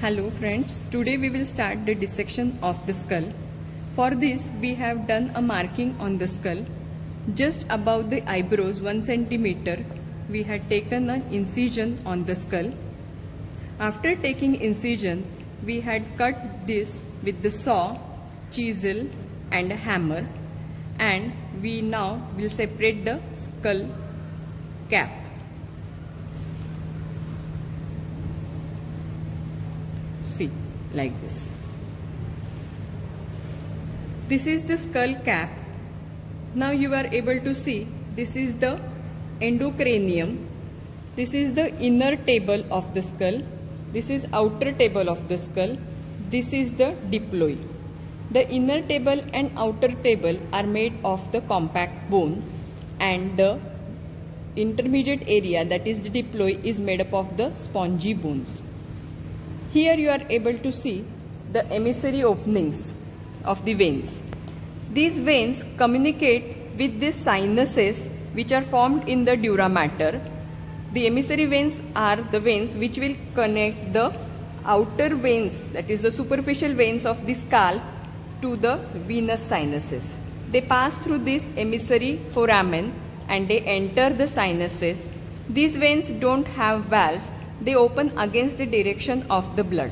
Hello friends, today we will start the dissection of the skull. For this we have done a marking on the skull. Just above the eyebrows 1 centimeter we had taken an incision on the skull. After taking incision we had cut this with the saw, chisel and hammer and we now will separate the skull cap. See like this. This is the skull cap. Now you are able to see this is the endocranium. This is the inner table of the skull. This is outer table of the skull. This is the diploe. The inner table and outer table are made of the compact bone and the intermediate area that is the diploe is made up of the spongy bones. Here you are able to see the emissary openings of the veins. These veins communicate with the sinuses which are formed in the dura mater. The emissary veins are the veins which will connect the outer veins that is the superficial veins of the scalp to the venous sinuses. They pass through this emissary foramen and they enter the sinuses. These veins don't have valves, they open against the direction of the blood.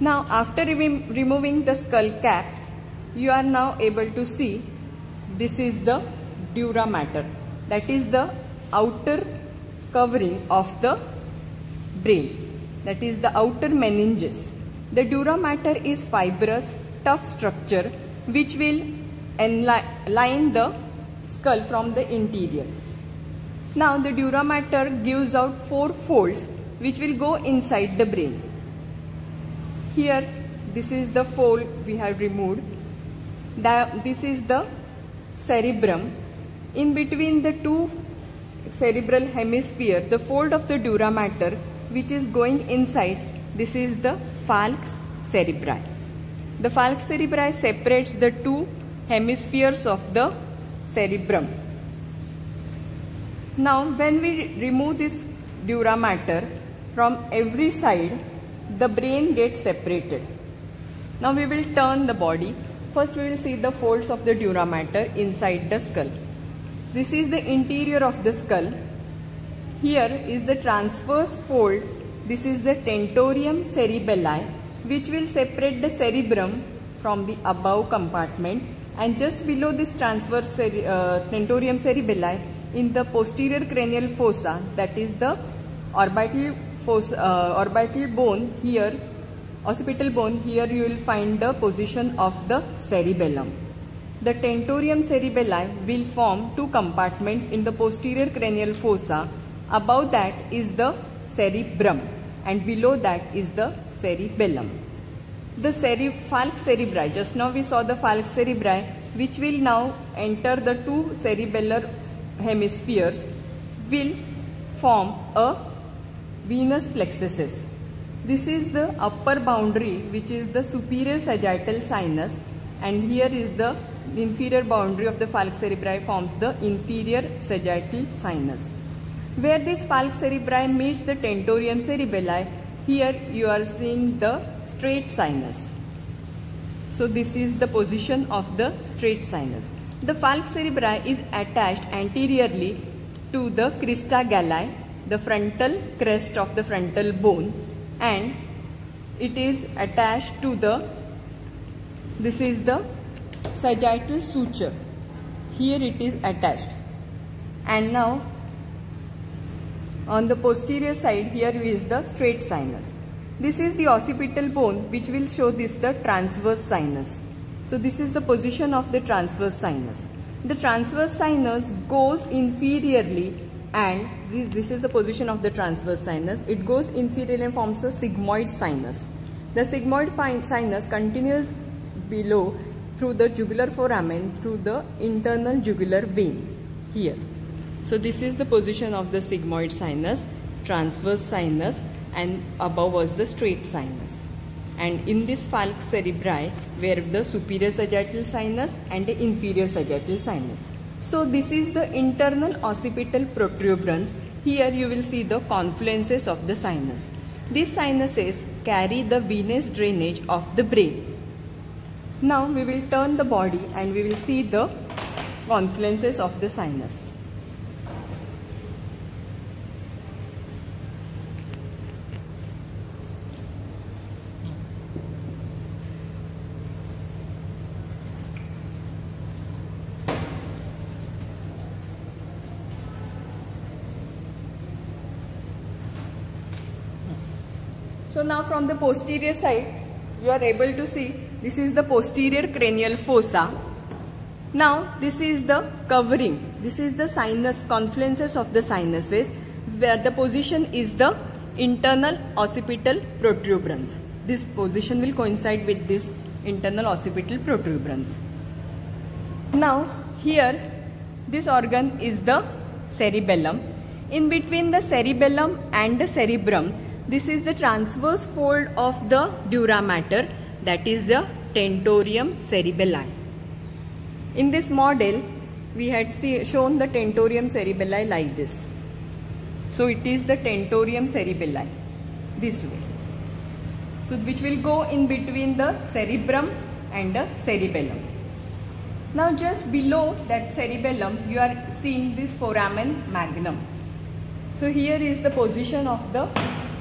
Now after removing the skull cap, you are now able to see this is the dura mater that is the outer covering of the brain that is the outer meninges. The dura mater is fibrous tough structure which will line the skull from the interior. Now the dura mater gives out four folds which will go inside the brain. Here this is the fold we have removed. this is the cerebrum. In between the two cerebral hemisphere, the fold of the dura mater which is going inside, this is the falx cerebri. The falx cerebri separates the two hemispheres of the cerebrum. Now when we remove this dura mater from every side, the brain gets separated. Now we will turn the body. First we will see the folds of the dura mater inside the skull. This is the interior of the skull. Here is the transverse fold. This is the tentorium cerebelli which will separate the cerebrum from the above compartment and just below this transverse cere uh, tentorium cerebelli in the posterior cranial fossa that is the orbital fossa, uh, orbital bone here occipital bone here you will find the position of the cerebellum. The tentorium cerebelli will form two compartments in the posterior cranial fossa. Above that is the cerebrum and below that is the cerebellum. The cere falx cerebri, just now we saw the falx cerebri which will now enter the two cerebellar hemispheres will form a venous plexuses. This is the upper boundary which is the superior sagittal sinus and here is the inferior boundary of the falx cerebri forms the inferior sagittal sinus. Where this falx cerebri meets the tentorium cerebelli, here you are seeing the straight sinus. So this is the position of the straight sinus. The falx cerebri is attached anteriorly to the crista galli, the frontal crest of the frontal bone and it is attached to the, this is the sagittal suture. Here it is attached. And now on the posterior side here is the straight sinus. This is the occipital bone which will show this the transverse sinus. So this is the position of the transverse sinus. The transverse sinus goes inferiorly and this, this is the position of the transverse sinus. It goes inferiorly and forms a sigmoid sinus. The sigmoid sinus continues below through the jugular foramen through the internal jugular vein here. So this is the position of the sigmoid sinus, transverse sinus and above was the straight sinus. And in this falx cerebri where the superior sagittal sinus and the inferior sagittal sinus. So this is the internal occipital protuberance. Here you will see the confluences of the sinus. These sinuses carry the venous drainage of the brain. Now we will turn the body and we will see the confluences of the sinus. So now from the posterior side, you are able to see this is the posterior cranial fossa. Now this is the covering. This is the sinus confluences of the sinuses where the position is the internal occipital protuberance. This position will coincide with this internal occipital protuberance. Now here this organ is the cerebellum. In between the cerebellum and the cerebrum this is the transverse fold of the dura mater that is the tentorium cerebelli. In this model, we had see, shown the tentorium cerebelli like this. So it is the tentorium cerebelli this way. So which will go in between the cerebrum and the cerebellum. Now just below that cerebellum you are seeing this foramen magnum. So here is the position of the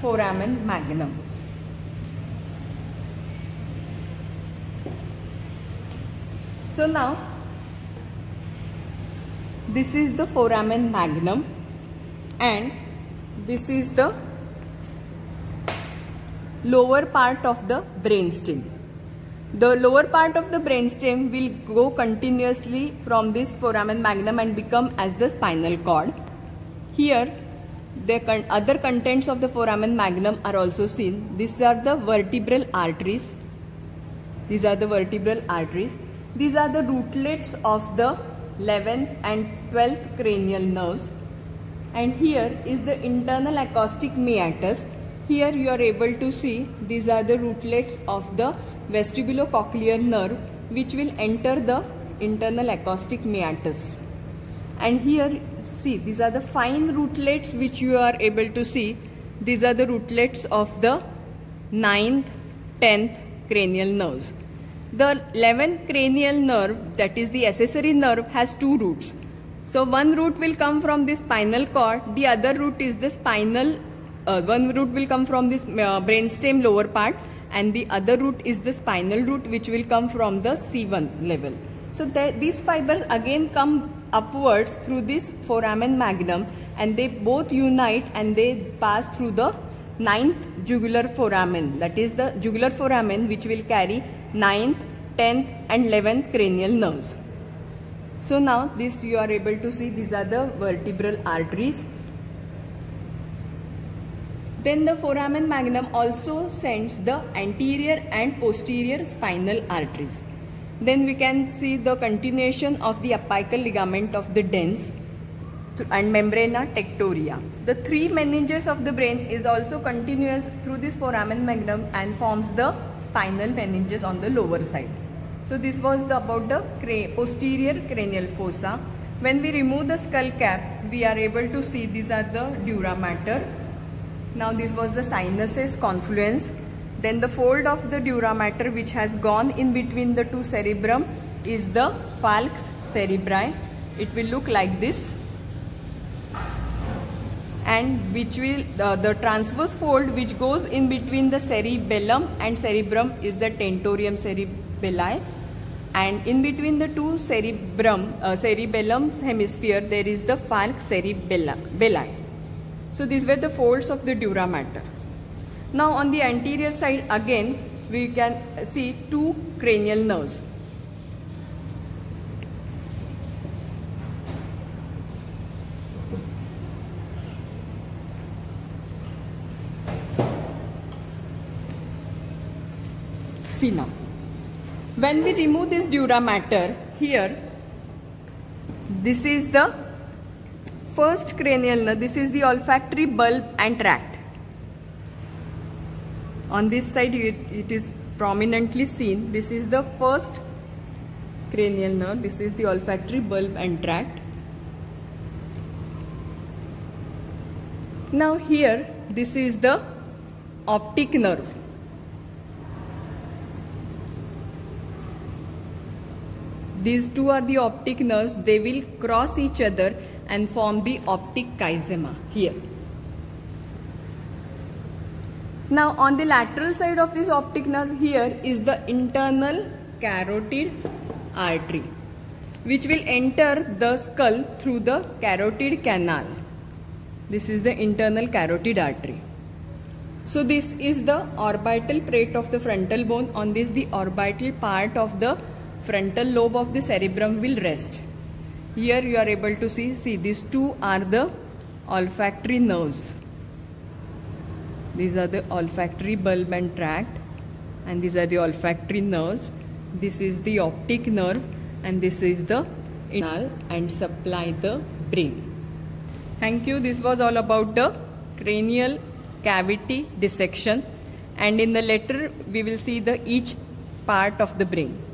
foramen magnum. So now this is the foramen magnum and this is the lower part of the brainstem. The lower part of the brainstem will go continuously from this foramen magnum and become as the spinal cord. Here the con other contents of the foramen magnum are also seen. These are the vertebral arteries. These are the vertebral arteries. These are the rootlets of the 11th and 12th cranial nerves. And here is the internal acoustic meatus. Here you are able to see these are the rootlets of the vestibulocochlear nerve which will enter the internal acoustic meatus. And here see these are the fine rootlets which you are able to see. These are the rootlets of the 9th 10th cranial nerves. The 11th cranial nerve that is the accessory nerve has two roots. So one root will come from the spinal cord the other root is the spinal uh, one root will come from this uh, brainstem lower part and the other root is the spinal root which will come from the C1 level. So these fibers again come upwards through this foramen magnum and they both unite and they pass through the ninth jugular foramen that is the jugular foramen which will carry ninth, 10th and 11th cranial nerves. So now this you are able to see these are the vertebral arteries. Then the foramen magnum also sends the anterior and posterior spinal arteries. Then we can see the continuation of the apical ligament of the dens and membrana tectoria. The three meninges of the brain is also continuous through this foramen magnum and forms the spinal meninges on the lower side. So this was the, about the cra posterior cranial fossa. When we remove the skull cap, we are able to see these are the dura mater. Now this was the sinuses confluence then the fold of the dura mater which has gone in between the two cerebrum is the falx cerebri. It will look like this and which will uh, the transverse fold which goes in between the cerebellum and cerebrum is the tentorium cerebelli and in between the two cerebrum uh, cerebellum hemisphere there is the falx cerebelli. So these were the folds of the dura mater. Now on the anterior side again we can see two cranial nerves. See now. When we remove this dura mater here, this is the first cranial nerve, this is the olfactory bulb and tract on this side it, it is prominently seen. This is the first cranial nerve. This is the olfactory bulb and tract. Now here this is the optic nerve. These two are the optic nerves. They will cross each other and form the optic chiasma here now on the lateral side of this optic nerve here is the internal carotid artery which will enter the skull through the carotid canal this is the internal carotid artery so this is the orbital plate of the frontal bone. On this the orbital part of the frontal lobe of the cerebrum will rest. Here you are able to see, see these two are the olfactory nerves. These are the olfactory bulb and tract and these are the olfactory nerves. This is the optic nerve and this is the anal and supply the brain. Thank you. This was all about the cranial cavity dissection and in the letter we will see the each part of the brain.